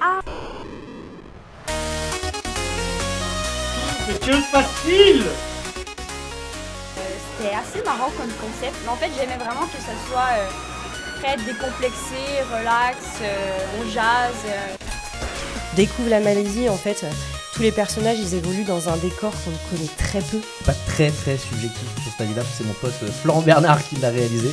Ah Mais que se passe-t-il C'était assez marrant comme concept, mais en fait j'aimais vraiment que ça soit euh, très décomplexé, relax, euh, on jazz. euh. Découvre la Malaisie, en fait, tous les personnages, ils évoluent dans un décor qu'on connaît très peu. Pas très très subjectif sur cet avis-là, c'est mon pote euh, Florent Bernard qui l'a réalisé.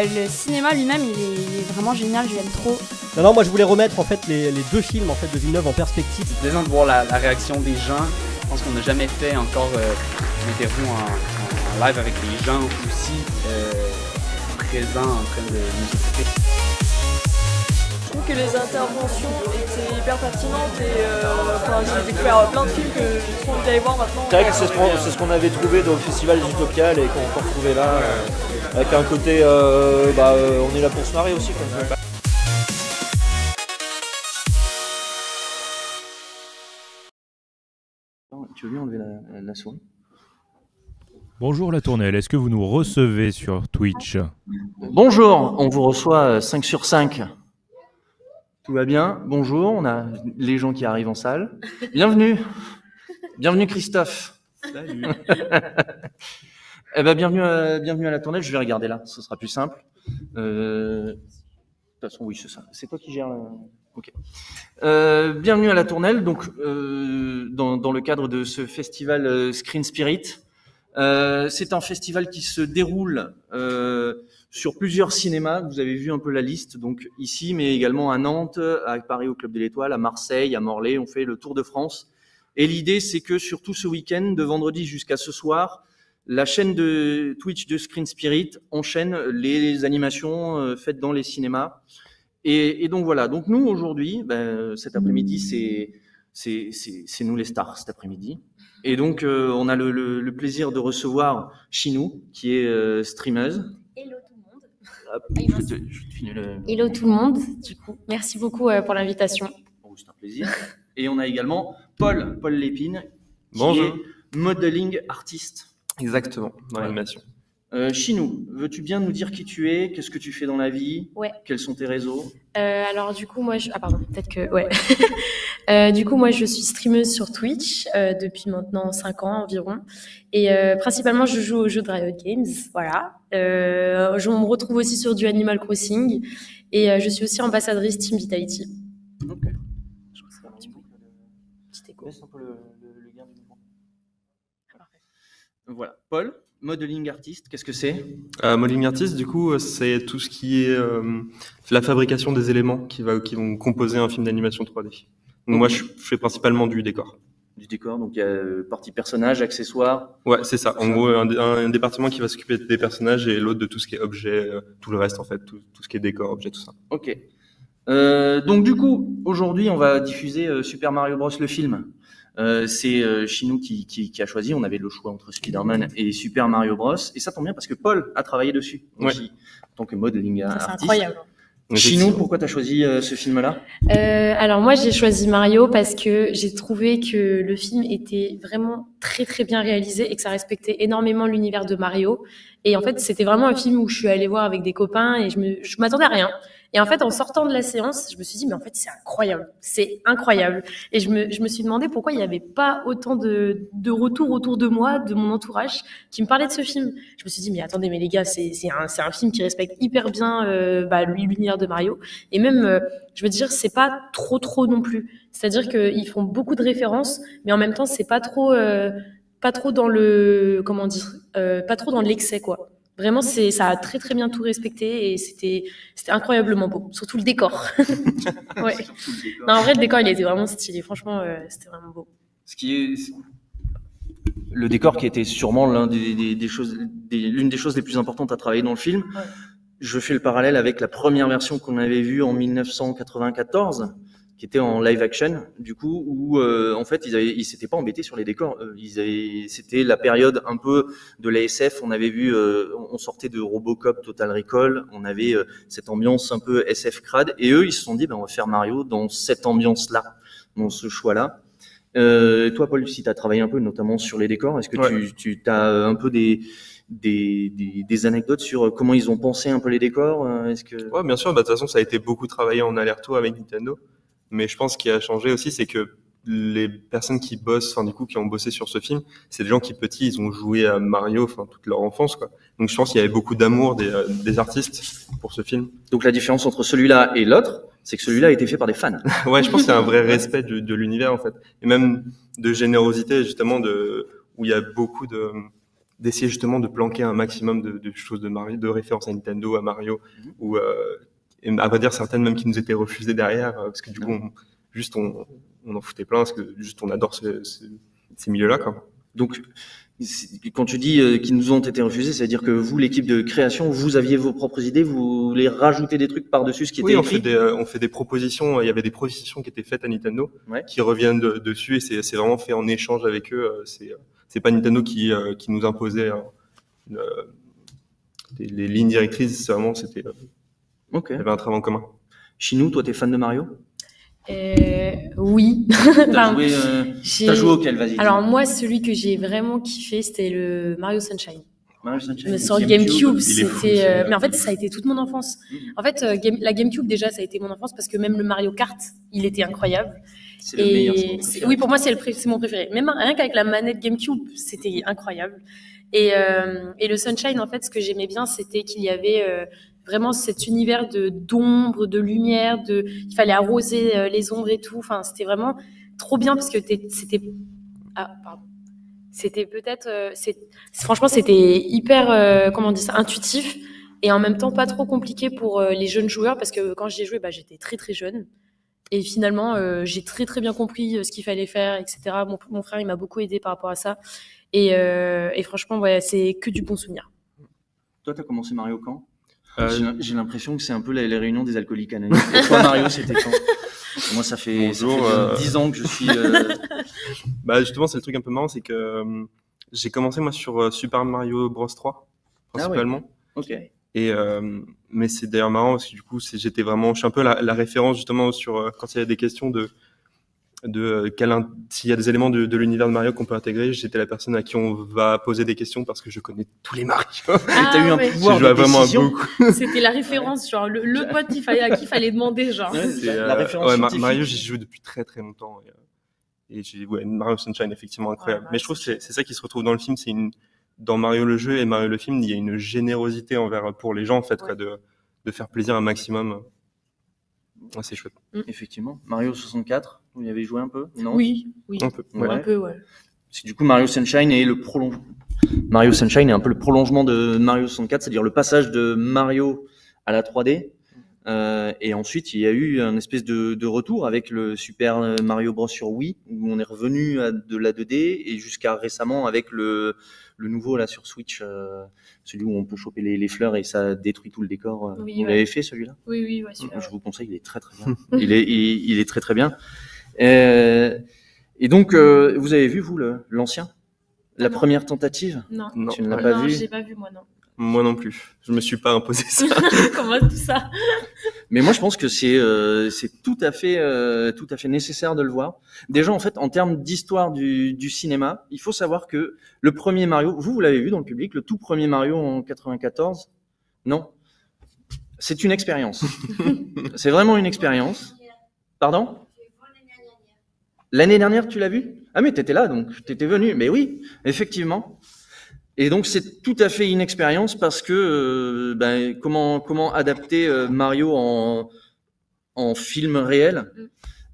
Euh, Le cinéma lui-même il est, il est vraiment génial, je l'aime trop. Non, non, moi je voulais remettre en fait les, les deux films en fait de Villeneuve en perspective. C'est plaisant de voir la, la réaction des gens. Je pense qu'on n'a jamais fait encore euh, une interview en, en- en live avec les gens aussi euh, présents en train de nous écouter. Je trouve que les interventions étaient hyper pertinentes et euh, enfin, j'ai découvert plein de films que j'ai trop envie d'aller voir maintenant. C'est vrai que c'est ce qu'on ce avait trouvé dans le festival Utopial et qu'on peut retrouver là, euh, avec un côté, euh, bah, euh, on est là pour se marrer aussi. Tu veux bien enlever la, la souris? Bonjour la tournelle, est-ce que vous nous recevez sur Twitch? Bonjour, on vous reçoit euh, 5 sur 5. Tout va bien Bonjour, on a les gens qui arrivent en salle. Bienvenue Bienvenue Christophe Salut. Eh ben, bienvenue, à, bienvenue à la tournelle, je vais regarder là, ce sera plus simple. Euh, De toute façon, oui, c'est ça. C'est toi qui gères la... Ok. Euh, bienvenue à la tournelle, donc euh, dans, dans le cadre de ce festival euh, Screen Spirit. Euh, c'est un festival qui se déroule euh, sur plusieurs cinémas. Vous avez vu un peu la liste, donc ici, mais également à Nantes, à Paris au Club de l'Étoile, à Marseille, à Morlaix. On fait le tour de France. Et l'idée, c'est que sur tout ce week-end, de vendredi jusqu'à ce soir, la chaîne de Twitch de Screen Spirit enchaîne les animations euh, faites dans les cinémas. Et, donc voilà. Donc nous aujourd'hui, ben, cet après-midi, c'est nous les stars cet après-midi. Et donc euh, on a le plaisir de recevoir Chinou, qui est euh, streameuse. Hello tout le monde. Hop, Ah, il je, te, je te finis le. Hello tout le monde, du coup. Merci beaucoup euh, pour l'invitation. Bon, c'est un plaisir. Et on a également Paul, Paul Lépine, qui Bonjour. est modeling artiste. Exactement, dans Ouais. l'animation. Euh, Chinou, veux-tu bien nous dire qui tu es, qu'est-ce que tu fais dans la vie, Ouais. quels sont tes réseaux? Euh, alors du coup, moi, je... ah pardon, peut-être que ouais. Euh, du coup, moi, je suis streameuse sur Twitch euh, depuis maintenant 5 ans environ, et euh, principalement, je joue aux jeux de Riot Games. Voilà. Euh, je on me retrouve aussi sur du Animal Crossing, et euh, je suis aussi ambassadrice Team Vitality. Ok. Je trouve ça un petit peu petit écho. Baisse un peu le, le- le gain du. Voilà. Paul, modeling artiste, qu'est-ce que c'est? Euh, modeling artist, du coup, c'est tout ce qui est euh, la fabrication des éléments qui, va, qui vont composer un film d'animation 3D. Donc moi, je fais principalement du décor. Du décor, donc il y a euh, partie personnage, accessoires. Ouais, c'est ça. En gros, un, un- un département qui va s'occuper des personnages et l'autre de tout ce qui est objet, euh, tout le reste en fait, tout, tout ce qui est décor, objet, tout ça. Ok. Euh, donc du coup, aujourd'hui, on va diffuser euh, Super Mario Bros. le film. Euh, c'est euh, Chinou qui, qui, qui a choisi. On avait le choix entre Spider-Man et Super Mario Bros. Et ça tombe bien parce que Paul a travaillé dessus aussi, en tant que modeling Ça, C'est artiste. incroyable. Chinou, pourquoi tu as choisi euh, ce film-là? Euh, alors moi j'ai choisi Mario parce que j'ai trouvé que le film était vraiment très très bien réalisé et que ça respectait énormément l'univers de Mario. Et en fait c'était vraiment un film où je suis allée voir avec des copains et je me je m'attendais à rien. Et en fait en sortant de la séance je me suis dit mais en fait c'est incroyable, c'est incroyable. Et je me je me suis demandé pourquoi il n'y avait pas autant de de retours autour de moi, de mon entourage qui me parlait de ce film. Je me suis dit mais attendez mais les gars c'est c'est un c'est un film qui respecte hyper bien euh, bah, l'univers de Mario et même euh, je veux dire, c'est pas trop trop non plus. C'est-à-dire qu'ils font beaucoup de références, mais en même temps, c'est pas trop, euh, pas trop dans le, comment dire, euh, pas trop dans l'excès quoi. Vraiment, c'est, ça a très très bien tout respecté et c'était, c'était incroyablement beau. Surtout le décor. ouais. Non, en vrai, le décor, il était vraiment stylé. Franchement, euh, c'était vraiment beau. Ce qui est le décor qui était sûrement l'un des, des, des choses, l'une des choses les plus importantes à travailler dans le film. Ouais. Je fais le parallèle avec la première version qu'on avait vue en 1994, qui était en live action, du coup, où euh, en fait ils avaient, ils s'étaient pas embêtés sur les décors. Euh, Ils avaient, c'était la période un peu de la SF. On avait vu, euh, on sortait de Robocop, Total Recall. On avait euh, cette ambiance un peu SF crade, et eux ils se sont dit, ben on va faire Mario dans cette ambiance-là, dans ce choix-là. Euh, toi, Paul, si tu as travaillé un peu notamment sur les décors, est-ce que Ouais. tu, tu as un peu des, des, des, des anecdotes sur comment ils ont pensé un peu les décors euh, Est-ce que Ouais, bien sûr. Bah, de toute façon, ça a été beaucoup travaillé en aller-retour avec Nintendo. Mais je pense qu'il a changé aussi, c'est que les personnes qui bossent, enfin du coup qui ont bossé sur ce film, c'est des gens qui petits, ils ont joué à Mario, enfin toute leur enfance quoi. Donc je pense qu'il y avait beaucoup d'amour des, euh, des artistes pour ce film. Donc la différence entre celui-là et l'autre, c'est que celui-là a été fait par des fans. ouais, je pense qu'il y a un vrai respect de, de l'univers en fait, et même de générosité justement de où il y a beaucoup de d'essayer justement de planquer un maximum de, de choses de Mario, de références à Nintendo, à Mario, ou euh, et à vrai dire certaines même qui nous étaient refusées derrière euh, parce que du coup on, juste on, on en foutait plein parce que juste on adore ce, ce- ces milieux-là quoi. Donc quand tu dis euh, qu'ils nous ont été refusés, c'est-à-dire que vous, l'équipe de création, vous aviez vos propres idées, vous voulez rajouter des trucs par-dessus ce qui Oui, était on écrit fait des euh, on fait des propositions. Il y avait des propositions qui étaient faites à Nintendo, Ouais. qui reviennent de- dessus et c'est vraiment fait en échange avec eux. euh, C'est c'est pas Nintendo qui euh, qui nous imposait euh, une, des- les lignes directrices. c'est Vraiment, c'était euh, Ok. il y avait un travail en commun. Chinou, toi, t'es fan de Mario? Euh, oui. T'as Enfin, joué, euh, t'as joué auquel Vas-y. Alors moi, celui que j'ai vraiment kiffé, c'était le Mario Sunshine. Mario Sunshine. Mais sur GameCube, c'était. euh, mais en fait, ça a été toute mon enfance. En fait, euh, Game- la GameCube déjà, ça a été mon enfance parce que même le Mario Kart, il était incroyable. C'est le meilleur, oui, pour moi, c'est le pré- c'est mon préféré. Même rien qu'avec la manette GameCube, c'était incroyable. Et, euh, et le Sunshine, en fait, ce que j'aimais bien, c'était qu'il y avait euh, vraiment cet univers de d'ombre, de lumière, de il fallait arroser euh, les ombres et tout. Enfin, c'était vraiment trop bien parce que c'était ah pardon. C'était peut-être euh, franchement c'était hyper euh, comment on intuitif et en même temps pas trop compliqué pour les jeunes joueurs parce que quand j'y ai joué bah, j'étais très très jeune et finalement j'ai très très bien compris ce qu'il fallait faire etc mon, frère il m'a beaucoup aidé par rapport à ça et, franchement c'est que du bon souvenir Toi, t'as commencé Mario quand? Euh, J'ai- l'impression que c'est un peu les, les réunions des alcooliques anonymes. Toi, Mario, c'était quand? Moi, ça fait, ça Bonjour, fait euh, 10 ans que je suis. euh, Bah justement, c'est le truc un peu marrant, c'est que euh, j'ai commencé moi sur Super Mario Bros 3 principalement. Ok. Et euh, mais c'est d'ailleurs marrant parce que du coup, c'est j'étais vraiment, je suis un peu la, la référence justement sur euh, quand il y a des questions de de euh, s'il y a des éléments de, de l'univers de Mario qu'on peut intégrer, j'étais la personne à qui on va poser des questions parce que je connais tous les Mario. Ah, t'as eu un ouais. pouvoir de décision. c'était la référence genre le, le pote qu'il fallait à qui il fallait demander genre C'est, euh, ouais, Ma- Mario, j'y joue depuis très très longtemps. Et, euh, et j'ai, ouais, Mario Sunshine, effectivement, incroyable. Mais je trouve que c'est, c'est ça qui se retrouve dans le film. C'est une, dans Mario le jeu et Mario le film, il y a une générosité envers, pour les gens, en fait, quoi, de, de faire plaisir un maximum. Ouais, c'est chouette. Effectivement. Mario 64, vous y avez joué un peu Non? Oui, oui. Un peu, Ouais. un peu ouais Parce que du coup, Mario Sunshine est le prolongement. Mario Sunshine est un peu le prolongement de Mario 64, c'est-à-dire le passage de Mario à la 3D. Euh, et ensuite, il y a eu un espèce de, de retour avec le Super Mario Bros sur Wii, où on est revenu à de la 2D, et jusqu'à récemment avec le, le nouveau là sur Switch, euh, celui où on peut choper les, les fleurs et ça détruit tout le décor. Oui, vous ouais. l'avez fait celui-là? Oui oui ouais super je vous conseille, il est très très bien. il, est, il, il est très très bien. Euh, et donc, euh, vous avez vu, vous, le- l'ancien? La première tentative? Non Non. Tu ne l'as pas non vu? j'ai pas vu moi non Moi non plus. Je me suis pas imposé ça. comment tout ça Mais moi, je pense que c'est euh, c'est tout à fait euh, tout à fait nécessaire de le voir. Déjà, en fait, en termes d'histoire du, du cinéma, il faut savoir que le premier Mario, vous vous l'avez vu dans le public, le tout premier Mario en 94, non, c'est une expérience. c'est vraiment une expérience. Pardon? L'année dernière, tu l'as vu? Ah mais t'étais là, donc t'étais venu. Mais oui, effectivement. Et donc c'est tout à fait une expérience parce que euh, ben, comment comment adapter euh, Mario en en film réel.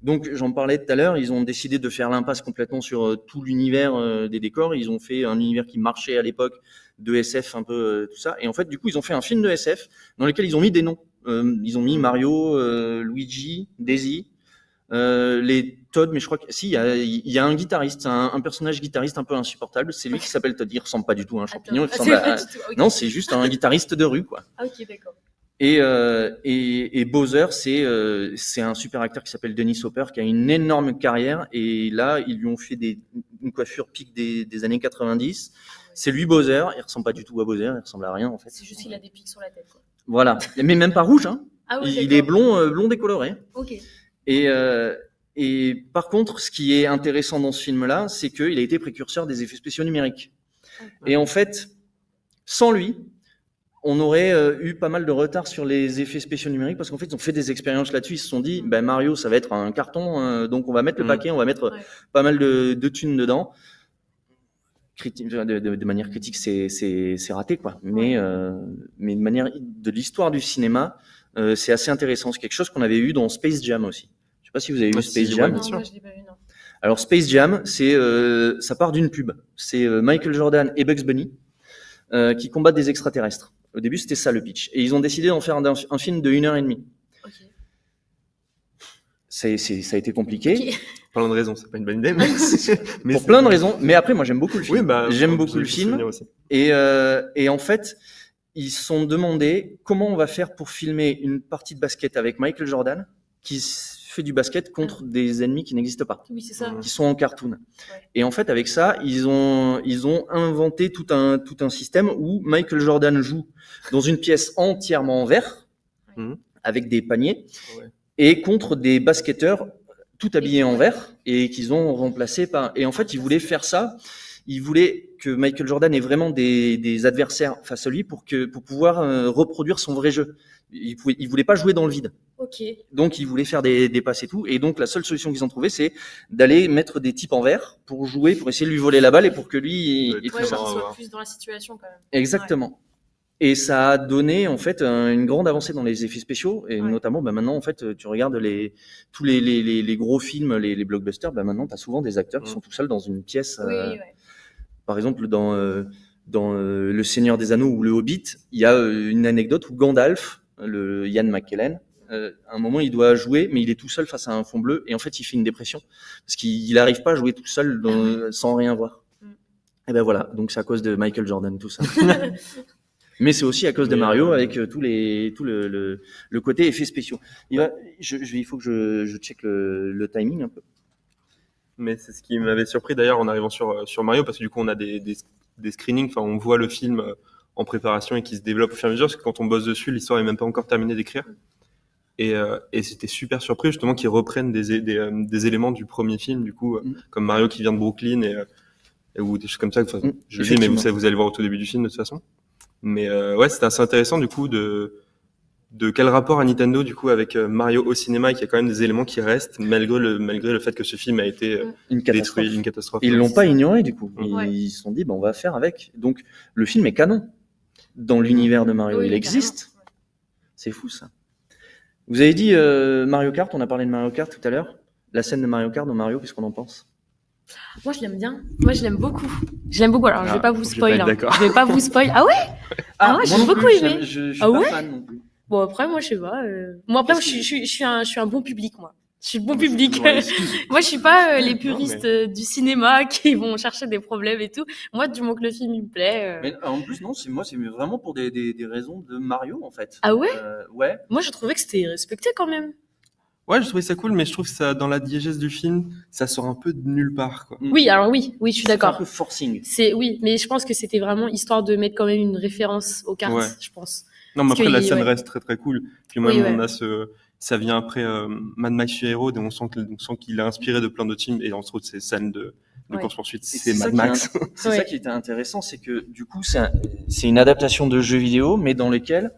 Donc j'en parlais tout à l'heure, ils ont décidé de faire l'impasse complètement sur euh, tout l'univers des décors. Ils ont fait un univers qui marchait à l'époque de SF un peu tout ça. Et en fait du coup ils ont fait un film de SF dans lequel ils ont mis des noms. Ils ont mis Mario, euh, Luigi, Daisy, euh, les Todd, mais je crois que si, il y a, il y a un guitariste, un, un personnage guitariste un peu insupportable. C'est lui qui s'appelle Todd. Il ressemble pas du tout à un champignon. Il ressemble à- tout, ok. Non, c'est juste un guitariste de rue, quoi. ah ok d'accord Et, euh, et, et Bowser, c'est euh, c'est un super acteur qui s'appelle Dennis Hopper, qui a une énorme carrière. Et là, ils lui ont fait des, une coiffure pique des, des années 90. C'est lui Bowser. Il ressemble pas du tout à Bowser. Il ressemble à rien, en fait. c'est juste qu'il a des pics sur la tête quoi Voilà. Mais même pas rouge, hein. Ah oui, il est blond, euh, blond décoloré. ok Et, euh, et par contre, ce qui est intéressant dans ce film-là, c'est qu'il a été précurseur des effets spéciaux numériques. Et en fait, sans lui, on aurait euh, eu pas mal de retard sur les effets spéciaux numériques parce qu'en fait, ils ont fait des expériences là-dessus. Ils se sont dit, ben Mario, ça va être un carton, euh, donc on va mettre le Mm. paquet, on va mettre Ouais. pas mal de, de thunes dedans. Criti- de, de- de manière critique, c'est raté, quoi. Mais, euh, mais de manière de l'histoire du cinéma, euh, c'est assez intéressant. C'est quelque chose qu'on avait eu dans Space Jam aussi. Je sais pas si vous avez vu Ah, Space si, Jam. ouais, bien Non, sûr. moi, je l'ai pas vu, non. Alors Space Jam, c'est euh, ça part d'une pub. C'est euh, Michael Jordan et Bugs Bunny euh, qui combattent des extraterrestres. Au début, c'était ça le pitch. Et ils ont décidé d'en faire un, un film de une heure et demie. Ça a été compliqué Ok. Plein de raisons, c'est pas une bonne idée, mais, mais pour plein de raisons. Mais après, moi, j'aime beaucoup le film. Oui, bah, j'aime j'ai beaucoup le film. souvenirs aussi. Et, euh, et en fait, ils se sont demandé comment on va faire pour filmer une partie de basket avec Michael Jordan qui fait du basket contre des ennemis qui n'existent pas. Oui, c'est ça. qui sont en cartoon. Et en fait, avec ça, ils ont, ils ont inventé tout un, tout un système où Michael Jordan joue dans une pièce entièrement en verre, Mhm. avec des paniers, Ouais. et contre des basketteurs tout habillés en vert, et qu'ils ont remplacé par... Et en fait, ils voulaient faire ça, ils voulaient que Michael Jordan ait vraiment des, des adversaires face à lui pour, que, pour pouvoir euh, reproduire son vrai jeu. Il pouvait, il voulait pas jouer dans le vide. Ok. Donc, ils voulaient faire des, des passes et tout. Et donc, la seule solution qu'ils ont trouvée, c'est d'aller mettre des types en verre pour jouer, pour essayer de lui voler la balle et pour que lui il- il Ouais, qu'il soit plus dans la situation quand même. Exactement. Et ça a donné en fait un- une grande avancée dans les effets spéciaux et notamment bah, maintenant en fait tu regardes les tous les, les, les, les gros films les, les blockbusters bah, maintenant tu as souvent des acteurs qui sont tout seuls dans une pièce Oui, euh, ouais. Par exemple dans euh, dans euh, Le Seigneur des Anneaux ou Le Hobbit il y a euh, une anecdote où Gandalf le Ian McKellen euh, à un moment il doit jouer mais il est tout seul face à un fond bleu et en fait il fait une dépression parce qu'il n'arrive pas à jouer tout seul dans- sans rien voir. Et ben voilà donc c'est à cause de Michael Jordan tout ça. Mais c'est aussi à cause de Mario euh, avec euh, tous les tout le, le, le côté effets spéciaux. Il va je, je- il faut que je, je check le, le timing un peu Mais c'est ce qui m'avait surpris d'ailleurs en arrivant sur, euh, sur Mario, parce que du coup, on a des, des, des screenings, enfin, on voit le film euh, en préparation et qui se développe au fur et à mesure, parce que quand on bosse dessus, l'histoire est même pas encore terminée d'écrire. Et, euh, et c'était super surpris justement qu'ils reprennent des, des, euh, des éléments du premier film, du coup, euh, comme Mario qui vient de Brooklyn et, et ou des choses comme ça. Enfin, Mm, je le dis, mais vous, vous allez le voir au tout début du film de toute façon. Mais euh, ouais, c'était assez intéressant du coup de de quel rapport a Nintendo du coup avec euh, Mario au cinéma et qu'il y a quand même des éléments qui restent malgré le malgré le fait que ce film a été euh, une catastrophe. détruit, une catastrophe. Ils l'ont pas ignoré du coup. Ils Ouais. ils se sont dit, bah, on va faire avec. Donc le film est canon dans l'univers de Mario. Oui, Il existe. C'est fou ça. Vous avez dit euh, Mario Kart, on a parlé de Mario Kart tout à l'heure. La scène de Mario Kart dans Mario, qu'est-ce qu'on en pense? Moi, je l'aime bien. Moi, je l'aime beaucoup. Je l'aime beaucoup. Alors, je Ah, vais vous je vais pas spoil. être hein. d'accord. Je vais pas vous spoil. Ah ouais? Ah, ouais, moi j'ai non beaucoup je- aimé. je- je suis ah pas ouais? fan non plus. Bon, après, moi, je sais pas. euh, Moi, après, moi, je, suis, je, suis, je, suis un, je suis un bon public, moi. Je suis le bon public. Ouais, moi, je suis pas euh, les Non, puristes mais- euh, du cinéma qui vont chercher des problèmes et tout. Moi, du moment que le film il me plaît. euh, Mais en plus, non, c'est moi, c'est vraiment pour des, des, des raisons de Mario en fait. Ah ouais? Euh, Ouais. Moi, je trouvais que c'était respecté quand même. Ouais, je trouvais ça cool, mais je trouve que ça, dans la diégèse du film, ça sort un peu de nulle part, quoi. Oui, alors oui, oui, je suis C'est d'accord. un peu forcing. C'est oui, mais je pense que c'était vraiment histoire de mettre quand même une référence aux cartes, Ouais. je pense. Non, mais après, la scène ouais. reste très très cool. Puis moi, Oui, on ouais. a ce, ça vient après euh, Mad Max Fury Road et on sent que- on sent qu'il est inspiré de plein d'autres films et entre autres ces scènes de, de Ouais. course poursuite, Et c'est ça Mad Max. C'est ça qui était intéressant, c'est que du coup, c'est un- c'est une adaptation de jeux vidéo, mais dans lequel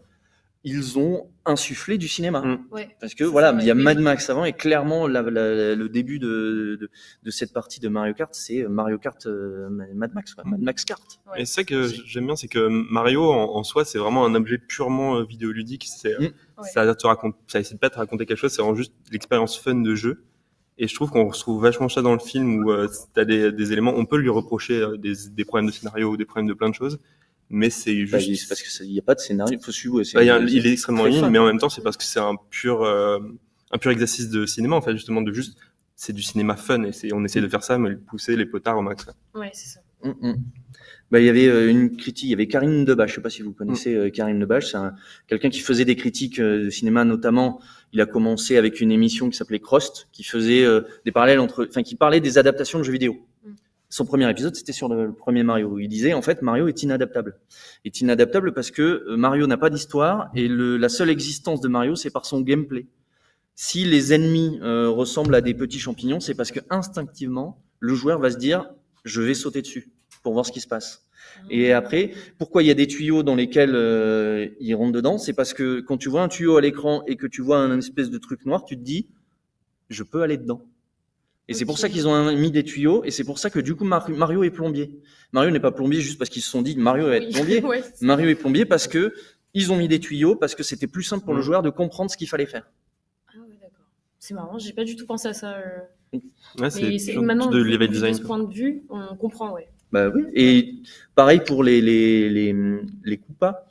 ils ont insufflé du cinéma. Mm. Ouais. Parce que voilà, il y a. Mad Max avant et clairement la- la- le début de, de, de cette partie de Mario Kart, c'est Mario Kart euh, Mad Max, quoi. Mad Max Kart. Et c'est ça que j'aime bien, c'est que Mario en, en soi, c'est vraiment un objet purement euh, vidéoludique. C'est, euh, Mm. ça te raconte, ça essaie pas de te raconter quelque chose, c'est vraiment juste l'expérience fun de jeu. Et je trouve qu'on retrouve vachement ça dans le film où euh, t'as des, des éléments, on peut lui reprocher euh, des, des problèmes de scénario ou des problèmes de plein de choses, mais c'est Bah, juste. c'est parce qu'il n'y a pas de scénario, il faut suivre. Bah, il, y a un- c'est il est extrêmement ligne, fun. mais en même temps, c'est parce que c'est un pur, euh, un pur exercice de cinéma, en fait, justement, de juste, c'est du cinéma fun, et on essaie de faire ça, mais le pousser les potards au max. Ouais, c'est ça. Mm, mm. Bah, il y avait euh, une critique, il y avait Karine Debache, je sais pas si vous connaissez euh, Karine Debache, c'est un- quelqu'un qui faisait des critiques euh, de cinéma, notamment, il a commencé avec une émission qui s'appelait Crost, qui faisait euh, des parallèles entre, enfin, qui parlait des adaptations de jeux vidéo. Son premier épisode, c'était sur le, le premier Mario. où Il disait, en fait, Mario est inadaptable. Est inadaptable parce que euh, Mario n'a pas d'histoire et le, la seule existence de Mario, c'est par son gameplay. Si les ennemis euh, ressemblent à des petits champignons, c'est parce que instinctivement, le joueur va se dire, je vais sauter dessus pour voir ce qui se passe. Et après, pourquoi il y a des tuyaux dans lesquels euh, ils rentrent dedans? C'est parce que quand tu vois un tuyau à l'écran et que tu vois un espèce de truc noir, tu te dis, je peux aller dedans. Et c'est pour ça qu'ils ont mis des tuyaux, et c'est pour ça que du coup Mar- Mario est plombier. Mario n'est pas plombier juste parce qu'ils se sont dit Mario va être Oui. plombier. Ouais. Mario est plombier parce que ils ont mis des tuyaux, parce que c'était plus simple pour le joueur de comprendre ce qu'il fallait faire. C'est marrant, j'ai pas du tout pensé à ça. euh. Ouais, c'est maintenant, de level design, De ce point de vue, on comprend, ouais. Bah oui. Et pareil pour les les les les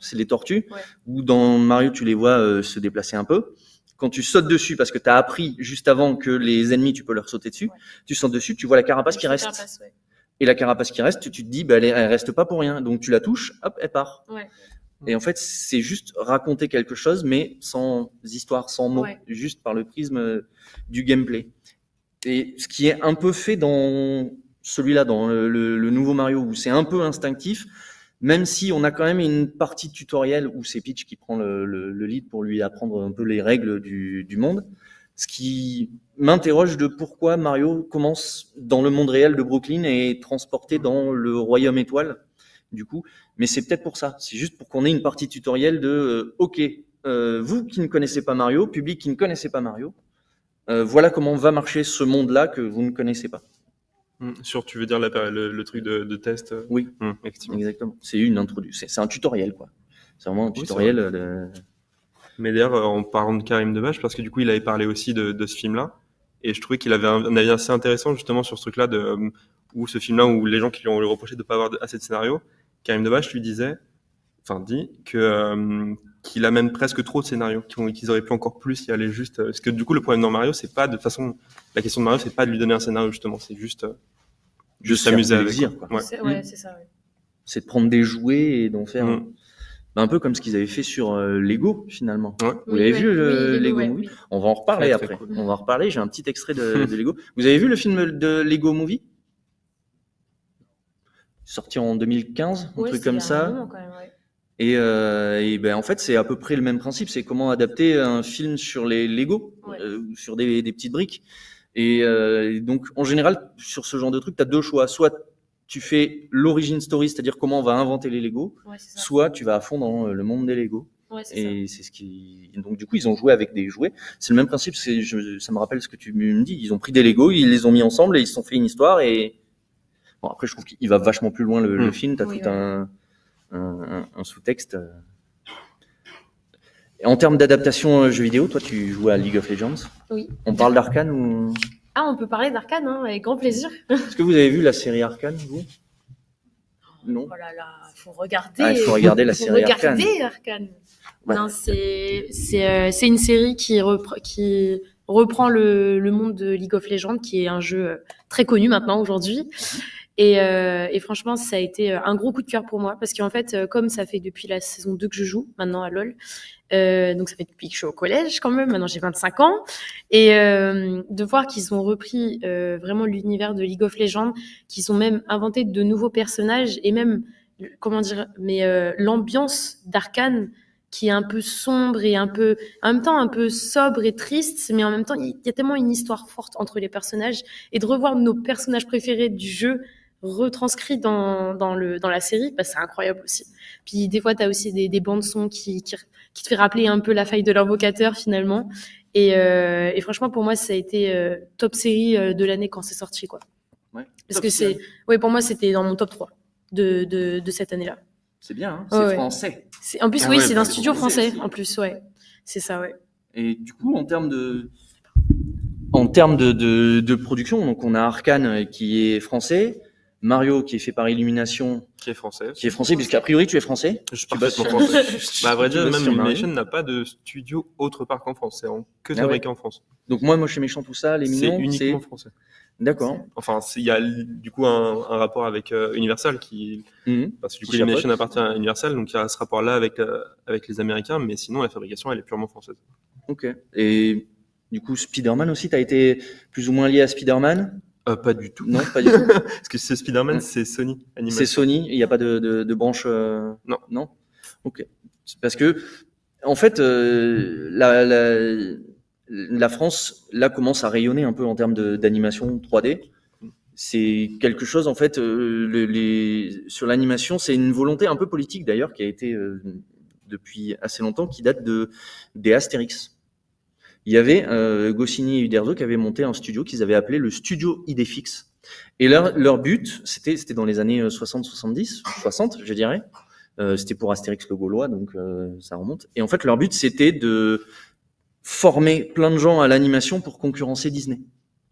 c'est les tortues, Ouais. où dans Mario tu les vois euh, se déplacer un peu. Quand tu sautes dessus, parce que tu as appris juste avant que les ennemis tu peux leur sauter dessus, tu sautes dessus, tu vois la carapace qui reste. carapace, ouais. Et la carapace qui reste, tu te dis, bah, elle, elle reste pas pour rien. Donc tu la touches, hop, elle part. Ouais. Et en fait, c'est juste raconter quelque chose, mais sans histoire, sans mots, juste par le prisme euh, du gameplay. Et ce qui est un peu fait dans celui-là, dans le, le- le nouveau Mario, où c'est un peu instinctif, même si on a quand même une partie tutoriel où c'est Peach qui prend le, le- le lead pour lui apprendre un peu les règles du, du monde. Ce qui m'interroge de pourquoi Mario commence dans le monde réel de Brooklyn et est transporté dans le royaume étoile, du coup. Mais c'est peut-être pour ça. C'est juste pour qu'on ait une partie tutoriel de, euh, ok, euh, vous qui ne connaissez pas Mario, public qui ne connaissez pas Mario, euh, voilà comment va marcher ce monde-là que vous ne connaissez pas. Hmm, Sur, tu veux dire la le, le truc de, de test euh, Oui, effectivement. exactement. C'est une introduction. C'est un tutoriel, quoi. C'est vraiment un tutoriel. de... Mais d'ailleurs, euh, en parlant de Karim Debache, parce que du coup, il avait parlé aussi de, de ce film-là, et je trouvais qu'il avait un, un avis assez intéressant justement sur ce truc-là, de, euh, où ce film-là, où les gens qui lui ont reproché de ne pas avoir assez de scénario, Karim Debache lui disait, enfin dit, que euh, qu'il a même presque trop de scénarios, qu'ils auraient pu encore plus y aller juste. euh, parce que du coup, le problème dans Mario, c'est pas de façon, la question de Mario, c'est pas de lui donner un scénario justement, c'est juste, euh, De juste s'amuser avec. plaisir, quoi. quoi. Ouais. C'est ouais, c'est ça, ouais. c'est de prendre des jouets et d'en faire Mm. bah, un peu comme ce qu'ils avaient fait sur euh, Lego finalement. Vous Oui, l'avez ouais. vu le Oui, Lego, Movie oui. On va en reparler après. cool. On va en reparler. J'ai un petit extrait de, de Lego. Vous avez vu le film de Lego Movie? Sorti en 2015, un truc comme ça? moment, quand même, ouais. Et, euh, et ben en fait c'est à peu près le même principe. C'est comment adapter un film sur les Lego, Ouais. euh, sur des, des petites briques. Et euh, donc en général sur ce genre de truc, tu as deux choix. Soit tu fais l'origin story, c'est-à-dire comment on va inventer les Lego, Ouais, soit tu vas à fond dans euh, le monde des Lego. Ouais, et c'est ce qui donc du coup ils ont joué avec des jouets. C'est le même principe. C'est je- ça me rappelle ce que tu me dis. Ils ont pris des Lego, ils les ont mis ensemble et ils se sont fait une histoire. Et bon après je trouve qu'il va vachement plus loin le, le Mm. film. T'as Oui, tout ouais. un un, sous-texte. euh. En termes d'adaptation euh, jeux vidéo, toi tu joues à League of Legends? Oui. On parle d'Arkane ou? Ah, on peut parler d'Arcane, hein, avec grand plaisir. est-ce que vous avez vu la série Arcane vous? Non. Oh là là, faut regarder. Ah, il faut regarder la Faut série regarder Arcane. Ouais. Non, c'est c'est euh, c'est une série qui repre- qui reprend le, le monde de League of Legends, qui est un jeu très connu maintenant aujourd'hui. Et, euh, et franchement, ça a été euh, un gros coup de cœur pour moi parce qu'en fait, euh, comme ça fait depuis la saison 2 que je joue maintenant à LoL, euh, donc ça fait depuis que je suis au collège quand même, maintenant j'ai 25 ans, et euh, de voir qu'ils ont repris euh, vraiment l'univers de League of Legends, qu'ils ont même inventé de nouveaux personnages et même, comment dire, mais l'ambiance d'Arkane qui est un peu sombre et un peu, en même temps un peu sobre et triste, mais en même temps il y a tellement une histoire forte entre les personnages et de revoir nos personnages préférés du jeu retranscrits dans, dans, le, dans la série, bah, c'est incroyable aussi. Puis des fois, tu as aussi des, des bandes son qui, qui, qui te fait rappeler un peu la faille de l'invocateur finalement. Et, euh, et franchement, pour moi, ça a été euh, top série euh, de l'année quand c'est sorti. Quoi. Ouais. Parce que c'est, ouais, pour moi, c'était dans mon top 3 de, de, de cette année-là. C'est bien, hein c'est ouais. français. C'est- En plus, Ah oui, ouais, c'est d'un studio français en plus, ouais. C'est ça, ouais. Et du coup, en termes de, en termes de, de, de production, donc on a Arkane qui est français, Mario qui est fait par Illumination, Qui est français. qui est français, puisqu'a priori tu es français. Je suis Tu sur- français. bah, à vrai tu dire, même. Illumination n'a pas de studio autre part qu'en France. C'est que Ah ouais. fabriqué en France. Donc moi, moi, je suis méchant tout ça, les C'est mignons, uniquement français. D'accord. Enfin, c'est- il y a du coup un, un rapport avec euh, Universal qui, Mhm. parce que du coup, Illumination appartient à Universal, donc il y a ce rapport-là avec euh, avec les Américains, mais sinon la fabrication elle est purement française. Ok. Et du coup, Spider-Man aussi, t'as été plus ou moins lié à Spider-Man? Euh, pas du tout. Non, pas du tout. Parce que c'est Spider-Man, c'est Sony Animation. C'est Sony, il n'y a pas de, de, de branche. euh, Non. Non? Ok. Parce que, en fait, euh, la, la, la France là commence à rayonner un peu en termes d'animation 3D. c'est quelque chose en fait euh, le- les, sur l'animation, c'est une volonté un peu politique d'ailleurs qui a été euh, depuis assez longtemps, qui date de des Astérix. Il y avait euh, Goscinny et Uderzo qui avaient monté un studio qu'ils avaient appelé le Studio Idéfix. Et leur, leur but, c'était c'était dans les années euh, 60, 70, 60, je dirais. Euh, c'était pour Astérix le Gaulois, donc euh, ça remonte. Et en fait, leur but, c'était de former plein de gens à l'animation pour concurrencer Disney.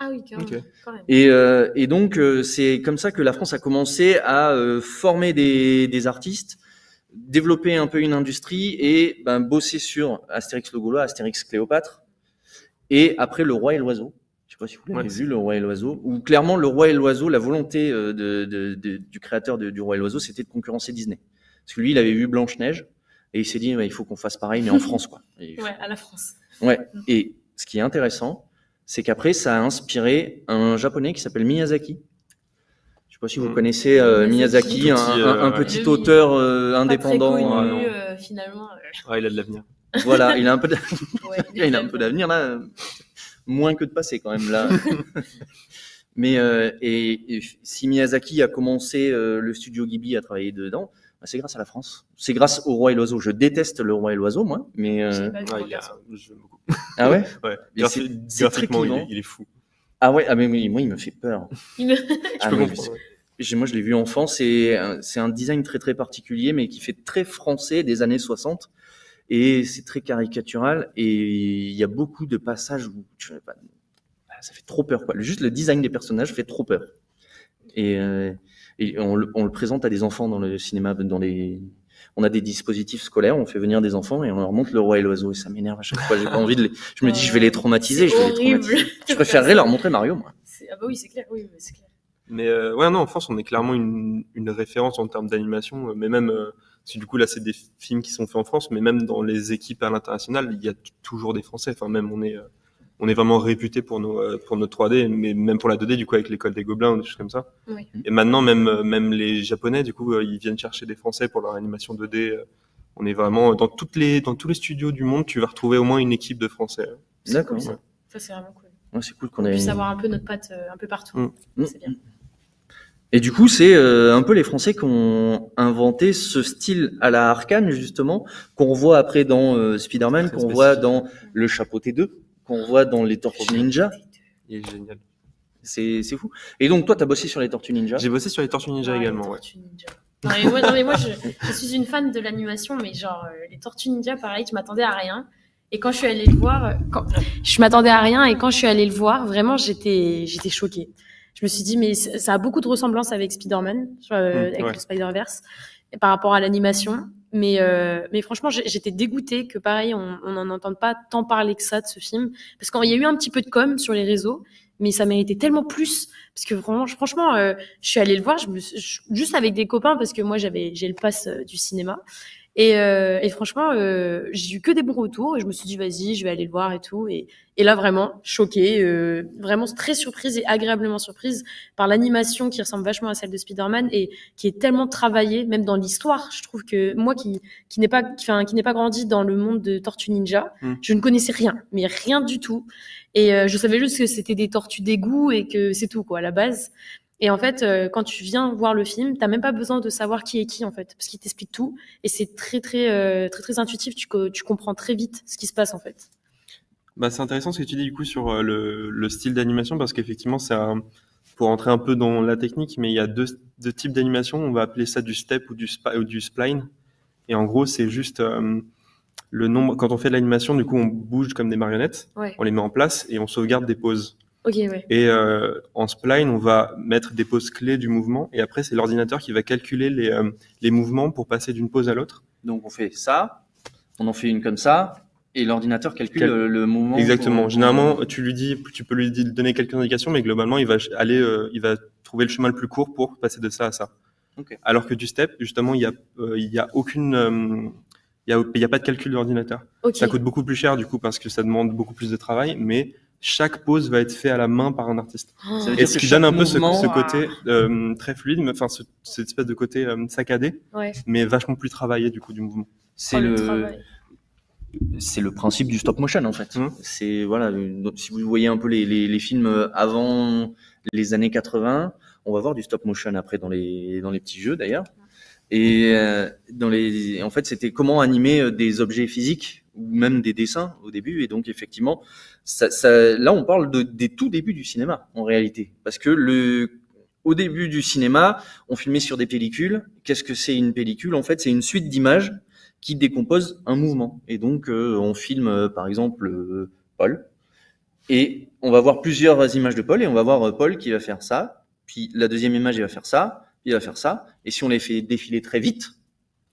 Ah oui, quand même. quand même. Et, euh, et donc, euh, c'est comme ça que la France a commencé à euh, former des, des artistes, développer un peu une industrie et ben, bosser sur Astérix le Gaulois, Astérix Cléopâtre, et après Le Roi et l'Oiseau. Je sais pas si vous l'avez Ouais. vu, Le Roi et l'Oiseau, où clairement Le Roi et l'Oiseau, la volonté euh, de, de- de- du créateur de- du Roi et l'Oiseau, c'était de concurrencer Disney. Parce que lui, il avait vu Blanche-Neige, et il s'est dit, ouais, il faut qu'on fasse pareil, mais en France, quoi. Et- Ouais, à la France. Ouais. Et ce qui est intéressant, c'est qu'après, ça a inspiré un japonais qui s'appelle Miyazaki. Je sais pas si vous Mm. connaissez euh, Miyazaki. Un, Petit, un- euh, un petit auteur euh, Pas indépendant. très connu, finalement. il a de l'avenir. Voilà, il a un peu, de- ouais, il a un peu d'avenir là, euh, moins que de passé quand même là. Mais euh, et, et si Miyazaki a commencé euh, le studio Ghibli à travailler dedans, bah, c'est grâce à la France. C'est grâce au Roi et l'Oiseau. Je déteste le Roi et l'Oiseau, moi, mais euh, pas Ah, il a- beaucoup. ah ouais? Ouais. Graphiquement, il est, il est fou. Ah ouais, ah mais oui, moi il me fait peur. Il me- Ah, peux mais comprendre, c'est- ouais. Moi je l'ai vu enfant, c'est un, c'est un design très très particulier, mais qui fait très français des années 60. Et c'est très caricatural, et il y a beaucoup de passages où tu fais pas- ah, ça fait trop peur. Quoi. Juste le design des personnages fait trop peur. Et, euh, et on, le, on le présente à des enfants dans le cinéma, dans les... On a des dispositifs scolaires, on fait venir des enfants et on leur montre le roi et l'oiseau et ça m'énerve à chaque fois. J'ai pas envie de les... Je me dis, je vais les traumatiser, je vais les horrible. traumatiser. Je préférerais leur montrer Mario, moi. Ah bah oui, c'est clair, oui, c'est clair. Mais euh, ouais, non, en France, on est clairement une, une référence en termes d'animation, euh, mais même, euh, si du coup, là, c'est des films qui sont faits en France, mais même dans les équipes à l'international, il y a toujours des Français. Enfin, même, on est, euh, on est vraiment réputé pour nos, euh, pour notre 3D, mais même pour la 2D, du coup, avec l'école des Gobelins ou des choses comme ça. Oui. Et maintenant, même, euh, même les Japonais, du coup, euh, ils viennent chercher des Français pour leur animation 2D. euh, On est vraiment dans toutes les, dans tous les studios du monde, tu vas retrouver au moins une équipe de Français. C'est D'accord. cool, ça. Ça, c'est vraiment cool. Ouais, c'est cool Qu'on ait. puisse avoir un peu notre patte euh, un peu partout. Mm. Mm. C'est bien. Et du coup, c'est euh, un peu les Français qui ont inventé ce style à la Arcane, justement, qu'on voit après dans euh, Spider-Man, qu'on voit dans Le Chapeau T2, qu'on voit dans Les Tortues Ninja. Il est génial. C'est fou. Et donc, toi, tu as bossé sur Les Tortues Ninja J'ai bossé sur les Tortues Ninja également, les ouais. Tortues Ninja. Non mais moi, non, mais moi je, je suis une fan de l'animation, mais genre euh, les Tortues Ninja, pareil, je m'attendais à rien. Et quand je suis allée le voir, quand, je m'attendais à rien, et quand je suis allée le voir, vraiment, j'étais, j'étais choquée. Je me suis dit, mais ça a beaucoup de ressemblances avec Spider-Man, euh, Mm, avec ouais. le Spider-Verse, par rapport à l'animation. Mais, euh, mais franchement, j'étais dégoûtée que pareil, on n'en entende pas tant parler que ça de ce film. Parce qu'il y a eu un petit peu de com sur les réseaux, mais ça méritait tellement plus. Parce que vraiment, franchement, euh, je suis allée le voir je me suis- je- juste avec des copains parce que moi, j'avais, j'ai le pass euh, du cinéma. Et, euh, et franchement, euh, j'ai eu que des bons retours et je me suis dit, vas-y, je vais aller le voir et tout. Et, et là, vraiment, choquée, euh, vraiment très surprise et agréablement surprise par l'animation qui ressemble vachement à celle de Spider-Man et qui est tellement travaillée, même dans l'histoire. Je trouve que moi, qui, qui n'ai pas, qui, enfin, qui n'ai pas grandi dans le monde de Tortue Ninja, Mm. je ne connaissais rien, mais rien du tout. Et euh, je savais juste que c'était des tortues d'égout et que c'est tout, quoi, à la base. Et en fait, euh, quand tu viens voir le film, t'as même pas besoin de savoir qui est qui, en fait, parce qu'il t'explique tout. Et c'est très, très, euh, très, très intuitif. Tu, co- tu comprends très vite ce qui se passe, en fait. Bah, c'est intéressant ce que tu dis du coup sur euh, le, le style d'animation parce qu'effectivement pour entrer un peu dans la technique, mais il y a deux, deux types d'animation. On va appeler ça du step ou du, spi- ou du spline. Et en gros, c'est juste euh, le nombre. Quand on fait de l'animation, du coup, on bouge comme des marionnettes. Ouais. On les met en place et on sauvegarde des poses. Ouais. Et euh, en spline, on va mettre des poses clés du mouvement. Et après, c'est l'ordinateur qui va calculer les, euh, les mouvements pour passer d'une pose à l'autre. Donc, on fait ça, on en fait une comme ça, et l'ordinateur calcule Quel- le, le mouvement. Exactement. pour- Généralement, tu lui dis, tu peux lui donner quelques indications, mais globalement, il va aller, euh, il va trouver le chemin le plus court pour passer de ça à ça. Ok. Alors que du step, justement, il y a, euh, il y a aucune, euh, il y a, il y a pas de calcul d'ordinateur. Ok. Ça coûte beaucoup plus cher du coup parce que ça demande beaucoup plus de travail, mais chaque pose va être fait à la main par un artiste. Ça veut Et dire ce que qui donne un peu ce, côté euh, très fluide, mais enfin ce- cette espèce de côté euh, saccadé, Ouais. mais vachement plus travaillé du coup du mouvement. C'est Oh, le le, travail. c'est le principe du stop motion en fait. Mhm. C'est voilà, euh, si vous voyez un peu les, les, les films avant les années 80. On va voir du stop motion après dans les, dans les petits jeux d'ailleurs. Et euh, dans les, en fait, c'était comment animer des objets physiques ou même des dessins au début. Et donc, effectivement, ça, ça, là, on parle de, des tout débuts du cinéma en réalité, parce que le, au début du cinéma, on filmait sur des pellicules. Qu'est-ce que c'est une pellicule? En fait, c'est une suite d'images qui décompose un mouvement. Et donc, euh, on filme, euh, par exemple, euh, Paul. Et on va voir plusieurs images de Paul et on va voir Paul qui va faire ça. Puis la deuxième image, il va faire ça. Il va faire ça. Et si on les fait défiler très vite,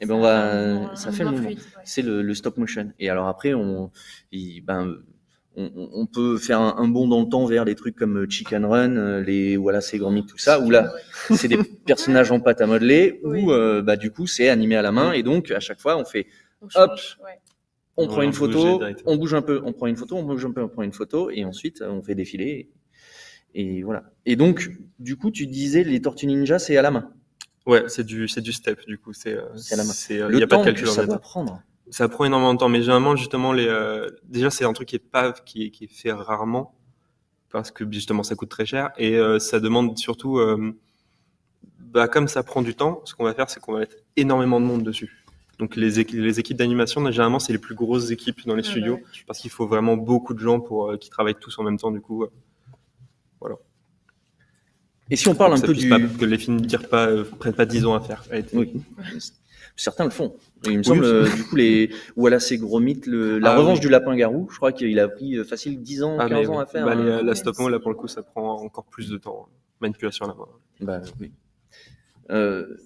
eh ben on va, ça fait le mouvement. C'est le, le stop motion. Et alors après, on, il- ben, on, on- peut faire un, un bond dans le temps vers des trucs comme Chicken Run, euh, les voilà, c'est Gormic, tout ça, où là, c'est des personnages en pâte à modeler, où euh, bah du coup c'est animé à la main, et donc à chaque fois on fait hop, on On prend une bouger photo, on bouge un peu, on prend une photo, on bouge un peu, on prend une photo, et ensuite euh, on fait défiler. Et, et voilà. Et donc, du coup, tu disais les Tortues Ninja, c'est à la main. Ouais, c'est du, c'est du step, du coup. C'est, euh, C'est à la main. c'est, euh, Le y a pas de temps calcul que ça doit prendre. Ça prend énormément de temps, mais généralement, justement, les, euh, déjà, c'est un truc qui est pas, qui est, qui est fait rarement, parce que justement, ça coûte très cher, et euh, ça demande surtout, euh, bah, comme ça prend du temps, ce qu'on va faire, c'est qu'on va mettre énormément de monde dessus. Donc, les, les équipes d'animation, généralement, c'est les plus grosses équipes dans les Ah studios, ouais. parce qu'il faut vraiment beaucoup de gens pour, euh, qui travaillent tous en même temps, du coup. euh, voilà. Et si on parle un peu du- pas- que les films ne tirent pas, euh, prennent pas 10 ans à faire. à Oui. Certains le font. Et il me semble, euh, du coup, les voilà, c'est gros mythe, le, la Ah, revanche oui. du lapin-garou. Je crois qu'il a pris euh, facile 10 ans, Ah, 15 mais ans à faire. Bah, hein. la stop là, pour le coup, ça prend encore plus de temps. Manipulation à la main. Bah oui. Euh...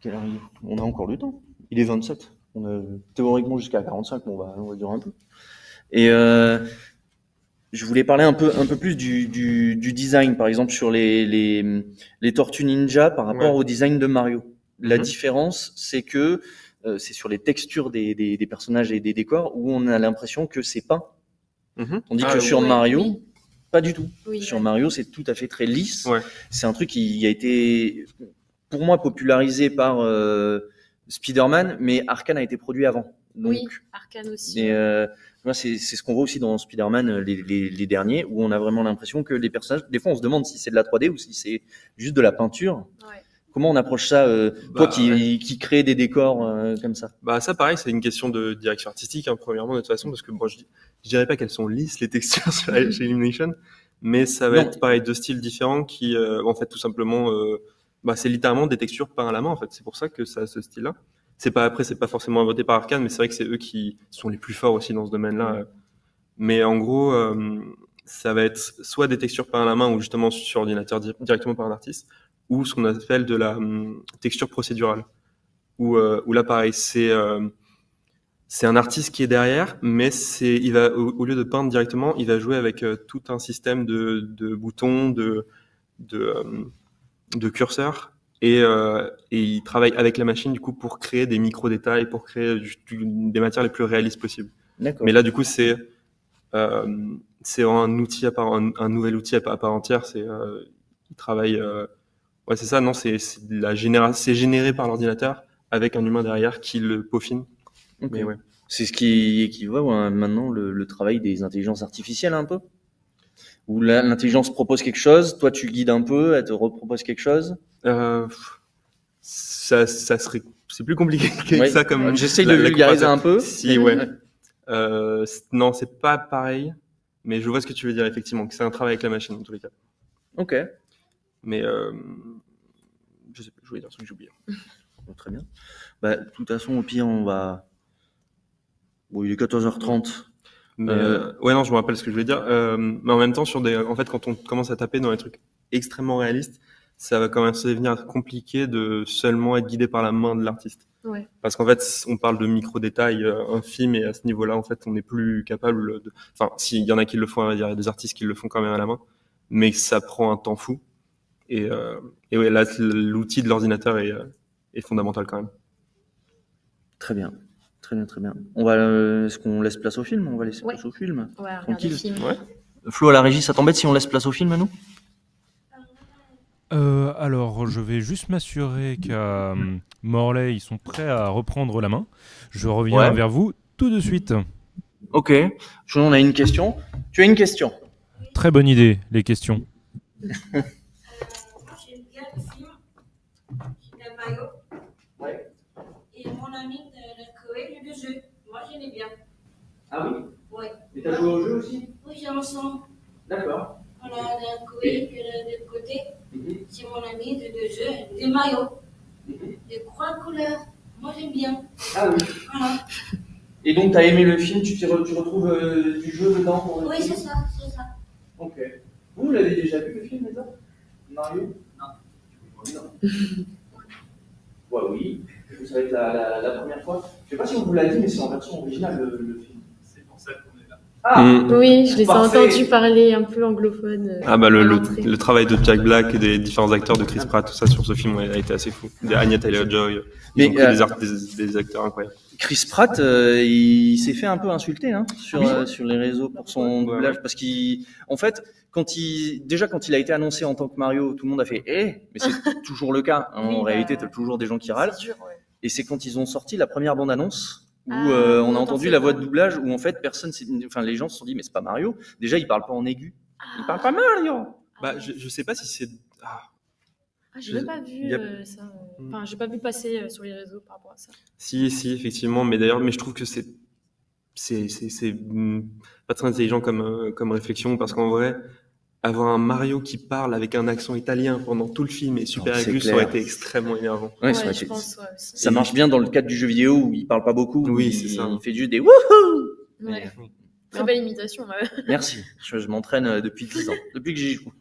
Quelle heure On a encore du temps. Il est 27. On a théoriquement jusqu'à 45, mais on va, on va durer un peu. Et euh, je voulais parler un peu, un peu plus du, du, du design, par exemple, sur les, les, les Tortues Ninja par rapport Ouais. au design de Mario. La Mhm. différence, c'est que euh, c'est sur les textures des, des, des personnages et des décors où on a l'impression que c'est peint. Mhm. Tandis Ah, que oui. sur Mario, oui. pas du tout. Oui, sur. Mario, c'est tout à fait très lisse. Ouais. C'est un truc qui a été, pour moi, popularisé par euh, Spider-Man, mais Arkane a été produit avant. Donc, oui, Arkane aussi. et, euh, moi, c'est c'est ce qu'on voit aussi dans Spider-Man, euh, les, les, les derniers, où on a vraiment l'impression que les personnages, des fois, on se demande si c'est de la 3D ou si c'est juste de la peinture. Comment on approche ça, euh, toi Bah, qui, qui crée des décors euh, comme ça? Bah ça pareil, c'est une question de direction artistique hein, premièrement de toute façon parce que bon, je, je dirais pas qu'elles sont lisses les textures chez Illumination, mais ça va Non. être pareil deux styles différents qui euh, en fait tout simplement euh, bah c'est littéralement des textures peintes à la main en fait, c'est pour ça que ça a ce style-là. C'est pas après c'est pas forcément inventé par Arkane mais c'est vrai que c'est eux qui sont les plus forts aussi dans ce domaine-là. Mais en gros euh, ça va être soit des textures peintes à la main ou justement sur ordinateur di- directement par un artiste ou ce qu'on appelle de la hum, texture procédurale où, euh, où là pareil c'est euh, c'est un artiste qui est derrière mais c'est il va au, au lieu de peindre directement il va jouer avec euh, tout un système de, de boutons de de, euh, de curseurs et, euh, et il travaille avec la machine du coup pour créer des micro détails pour créer du- du- des matières les plus réalistes possibles. Mais là du coup c'est euh, c'est un outil à part un, un nouvel outil à, part- à part entière. C'est euh, il travaille euh, ouais c'est ça. Non c'est la généra c'est généré par l'ordinateur avec un humain derrière qui le peaufine. Mais ouais. C'est ce qui équivaut maintenant le, le travail des intelligences artificielles un peu? Où l'intelligence propose quelque chose, toi tu guides un peu, elle te repropose quelque chose Euh, ça, ça serait, c'est plus compliqué que Ouais. ça comme. J'essaye de vulgariser un peu. Si, ouais. Euh, non, c'est pas pareil, mais je vois ce que tu veux dire effectivement, que c'est un travail avec la machine dans tous les cas. Ok. Mais euh, je sais pas, je voulais dire un truc que j'ai oublié. Bon, très bien. Bah, de toute façon, au pire, on va. Bon, il est 14h30. Mais Euh, euh, ouais, non, je me rappelle ce que je voulais dire. Euh, mais en même temps, sur des, en fait, quand on commence à taper dans les trucs extrêmement réalistes, ça va commencer à devenir compliqué de seulement être guidé par la main de l'artiste. Ouais. Parce qu'en fait, on parle de micro détails euh, infimes et à ce niveau-là, en fait, on n'est plus capable de. Enfin, s'il y en a qui le font, il y a des artistes qui le font quand même à la main, mais ça prend un temps fou. Et, euh, et ouais, là, l'outil de l'ordinateur est, euh, est fondamental quand même. Très bien. Très bien, très bien. On va, euh, est-ce qu'on laisse place au film? On va laisser Ouais. place au film. Tranquille. le film. Ouais. Flo, à la régie, ça t'embête si on laisse place au film, nous? Euh, alors, je vais juste m'assurer qu'à euh, Morlaix, ils sont prêts à reprendre la main. Je reviens Ouais. vers vous tout de suite. Ok. Je- On a une question. Tu as une question Très bonne idée, les questions. J'aime bien le film. J'aime Mario. Ouais. Et mon ami de la Corée, le jeu. Bien. Ah oui Ouais. Et t'as joué au jeu aussi Oui, j'ai ensemble. D'accord. On a la Corée, puis de l'autre côté. Mhm. C'est mon ami de deux jeux, de Mario. De trois couleurs. Moi, j'aime bien. Ah oui. Voilà. Et donc, t'as aimé le film, tu, re- tu retrouves euh, du jeu dedans pour Oui, c'est ça, c'est ça. Ok. Vous, vous l'avez déjà vu le film, les autres Mario? Non. Non. Ouais, oui. Ça va être la, la, la première fois. Je sais pas si on vous l'a dit, mais c'est en version originale le, le film. C'est pour ça qu'on est là. Ah Mm. Oui, je les ai entendus parler un peu anglophone. euh, Ah bah le, travail de Jack Black et des différents acteurs de Chris Pratt, tout ça sur ce film ouais, a été assez fou. Des Anya Taylor-Joy, euh, des, art- des, des acteurs incroyables. Chris Pratt, euh, il s'est fait un peu insulter hein, sur, Oui. euh, sur les réseaux pour son Ouais, doublage ouais. parce qu'il, en fait, quand il, déjà quand il a été annoncé en tant que Mario, tout le monde a fait eh, mais c'est toujours le cas. hein. Oui, en bah, réalité, t'as toujours des gens qui râlent. C'est dur, ouais. Et c'est quand ils ont sorti la première bande-annonce où Ah, euh, on a entendu la voix de doublage où en fait personne, enfin les gens se sont dit mais c'est pas Mario. Déjà, il parle pas en aigu. Il parle pas Mario. Bah, je, je sais pas si c'est. Ah, Ah, j'ai même pas vu a- euh, ça. euh, Enfin, j'ai pas vu passer euh, sur les réseaux par rapport à ça. Si, si, effectivement, mais d'ailleurs, mais je trouve que c'est c'est c'est c'est mm, pas très intelligent comme comme réflexion parce qu'en vrai, avoir un Mario qui parle avec un accent italien pendant tout le film et super Non, c'est aigu, ça aurait été extrêmement énervant. Ouais, ça, Ouais, aurait je été- pense, ouais, aussi. ça marche bien dans le cadre du jeu vidéo où il parle pas beaucoup. Oui, c'est ça. Il fait juste des wouhou. Ouais. Mais- Très belle imitation. ouais. Merci. Je, je m'entraîne euh, depuis 10 ans, depuis que j'y joue.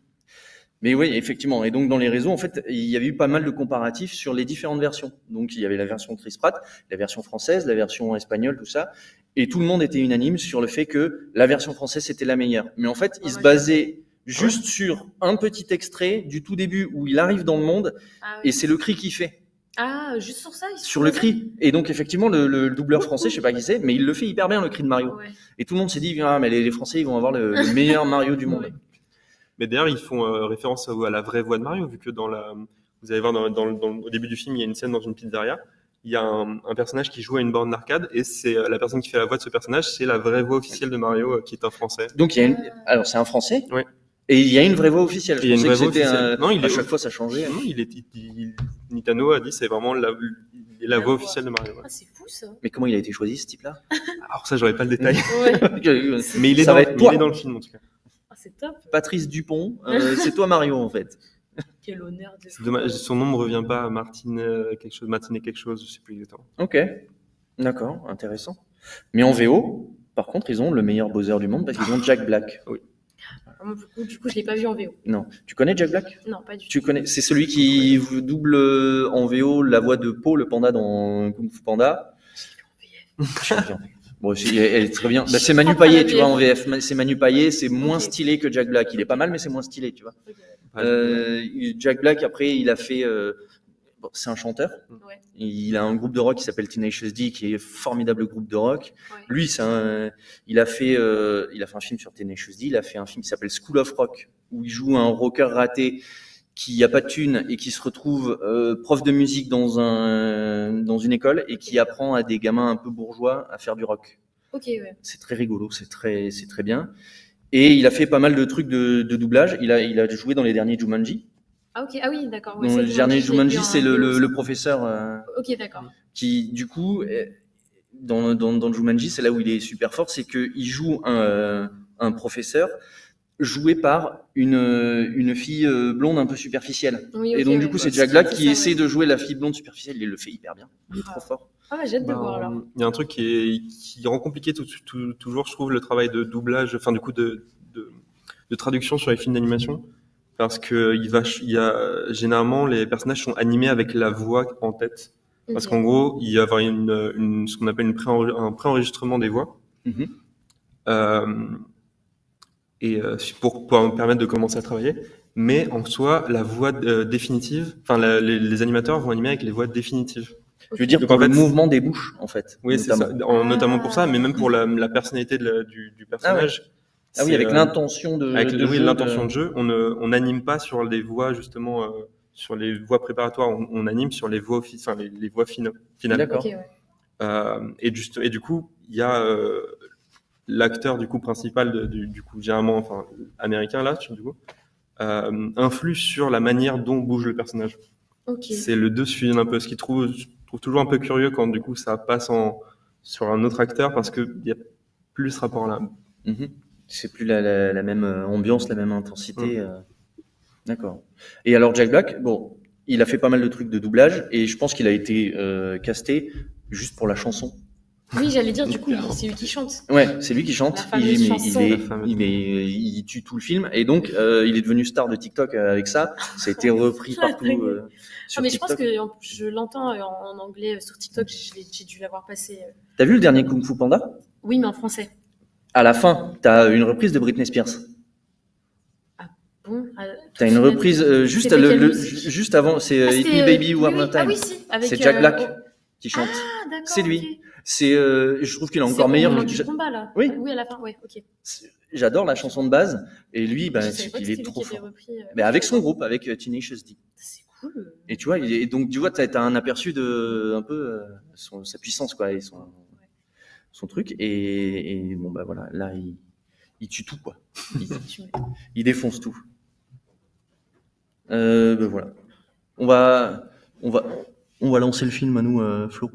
Mais oui, effectivement. Et donc, dans les réseaux, en fait, il y avait eu pas mal de comparatifs sur les différentes versions. Donc, il y avait la version Chris Pratt, la version française, la version espagnole, tout ça. Et tout le monde était unanime sur le fait que la version française, c'était la meilleure. Mais en fait, il se basait juste sur un petit extrait du tout début où il arrive dans le monde Ah, oui. et c'est le cri qu'il fait. Ah, juste sur ça Sur le cri. Et donc, effectivement, le, le doubleur français, je sais pas qui c'est, mais il le fait hyper bien, le cri de Mario. Ouais. Et tout le monde s'est dit, ah, mais les, les Français, ils vont avoir le, le meilleur Mario du monde. Mais d'ailleurs, ils font euh, référence à, à la vraie voix de Mario, vu que dans la, vous allez voir dans, dans, le- dans le- au début du film, il y a une scène dans une pizzeria. Il y a un, un personnage qui joue à une borne d'arcade et c'est euh, la personne qui fait la voix de ce personnage, c'est la vraie voix officielle de Mario, euh, qui est un Français. Donc il y a une... alors c'est un Français. Ouais. Et il y a une vraie voix officielle. Je il y a une pensais vraie que voix c'était officielle. un- Non, il à est- chaque fois ça changeait. Non, il est, il- il- Nintendo a dit c'est vraiment la, la voix officielle de Mario. ouais. Ah, c'est fou ça. Mais comment il a été choisi ce type-là? Alors ça, j'aurais pas le détail. Ouais. mais il est, dans, il est le film en tout cas. Ah, c'est top. Patrice Dupont, euh, c'est toi Mario en fait. Quel honneur de dommage, son nom me revient pas, Martine euh, quelque chose, Martine et quelque chose, je sais plus exactement. Ok, d'accord, intéressant. Mais en VO, par contre, ils ont le meilleur Bowser du monde parce qu'ils ont Jack Black. Oui. Ah, Du coup, du coup, je l'ai pas vu en VO. Non, tu connais Jack Black? Non, pas du tout. Tu connais, c'est celui qui vous double euh, en VO la voix de Po, le panda dans Kung Fu Panda? Bon, c'est- elle est très bien. Bah, c'est Manu Payet, tu vois, en VF. C'est Manu Payet, c'est moins stylé que Jack Black. Il est pas mal, mais c'est moins stylé, tu vois. Euh, Jack Black, après, il a fait. euh, bon, c'est un chanteur. Ouais. Il a un groupe de rock qui s'appelle Tenacious D, qui est un formidable groupe de rock. Lui, un, il a fait, euh, il a fait un film sur Tenacious D. Il a fait un film qui s'appelle School of Rock, où il joue un rocker raté qui a pas de thune et qui se retrouve euh, prof de musique dans un, dans une école et qui apprend à des gamins un peu bourgeois à faire du rock. Ouais. C'est très rigolo, c'est très, c'est très bien. Et il a fait pas mal de trucs de, de doublage. Il a, il a joué dans les derniers Jumanji. Ah, ok. Ah oui, d'accord. ouais, Dans c'est le dernier Jumanji, c'est le, le, professeur euh, Ok, d'accord. qui, du coup, dans, dans, dans Jumanji, c'est là où il est super fort, c'est qu'il joue un, euh, un professeur joué par une, euh, une fille blonde un peu superficielle. Oui, Et donc, du ouais. coup, c'est Ouais, Jack c'est- Black c'est qui ça, essaie ouais. de jouer la fille blonde superficielle. Il le fait hyper bien. Il est trop fort. Ah, ouais, j'ai hâte de Ben, voir alors. Il y a un truc qui, est, qui rend compliqué tout- tout- toujours, je trouve, le travail de doublage, enfin du coup de, de, de traduction sur les films d'animation, parce que il va, ch- il y a généralement les personnages sont animés avec la voix en tête, parce qu'en gros il y a avoir une, une- ce qu'on appelle une pré un préenregistrement des voix. Mhm. Euh, et euh, pour, pour me permettre de commencer à travailler. Mais en soi, la voix euh, définitive, enfin les, les animateurs vont animer avec les voix définitives. Je veux dire, Donc, pour en le mouvement des bouches, en fait. Oui, c'est ça. notamment. En- notamment pour ça, mais même pour la, la personnalité de la- du, du personnage. Ah oui, C'est, avec euh, l'intention de- avec de oui, jeu, l'intention de- de jeu. On n'anime pas sur les voix justement, euh, sur les voix préparatoires. On, on anime sur les voix, offi- enfin les, finales. D'accord. Ouais. Euh, et, juste, et du coup, il y a euh, l'acteur du coup principal de- du, du coup généralement enfin américain là du coup euh, influe sur la manière dont bouge le personnage. Ok. C'est le dessus un peu ce qui trouve je trouve toujours un peu curieux quand du coup ça passe en sur un autre acteur parce que il y a plus ce rapport là. Mhm. C'est plus la, la- la même euh, ambiance, la même intensité. euh. D'accord. Et alors Jack Black, bon, il a fait pas mal de trucs de doublage et je pense qu'il a été euh, casté juste pour la chanson. Oui, j'allais dire, du coup, c'est lui qui chante. Ouais, c'est lui qui chante. La il, mais chanson. il, est- il est- il tue tout le film et donc euh, il est devenu star de TikTok avec ça. Ça a été repris partout. euh, sur Ah, mais je pense TikTok. que je l'entends en, anglais sur TikTok, j'ai dû l'avoir passé. T'as vu le dernier Kung Fu Panda? Oui, mais en français. À la fin, t'as une reprise de Britney Spears. Bon, euh, T'as une reprise euh, juste, le- le- juste avant, c'est euh, Ah, Hit Me euh, Baby One oui. More Time. Ah oui, si, c'est Jack euh, Black oh. qui chante. Ah, d'accord. c'est lui. C'est, euh, je trouve qu'il est encore au meilleur. que- du combat, là. Oui. Oui, à la fin, ouais, ok. J'adore la chanson de base et lui, bah, que qu'il c'était est trop fort. repris, euh, Mais avec son groupe, avec euh, Tenacious D. C'est cool. Et tu vois, il est- donc tu vois, t'as as un aperçu de un peu euh, son- sa puissance quoi et son son truc et, et bon bah voilà, là il, il tue tout quoi. Il, il défonce tout. Euh, ben voilà. On va on va on va lancer le film à nous, euh, Flo.